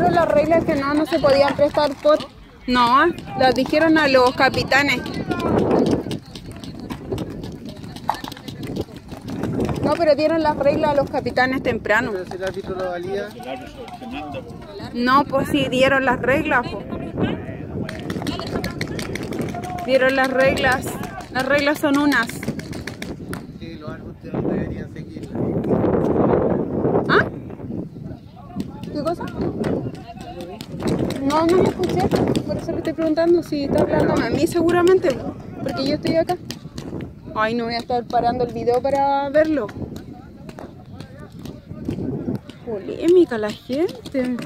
Pusieron las reglas que no, no se podían prestar por... No, las dijeron a los capitanes. No, pero dieron las reglas a los capitanes temprano. Pero si el árbitro lo valía, No, pues sí, dieron las reglas. po. Dieron las reglas. Las reglas son unas. sí, los árbitros deberían seguirla. ¿Ah? ¿Qué cosa? No, no me escuché. Por eso le estoy preguntando si está hablándome a mí seguramente. Porque yo estoy acá. Ay, no voy a estar parando el video para verlo. Polémica la gente.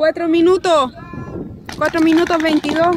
cuatro minutos, cuatro minutos veintidós.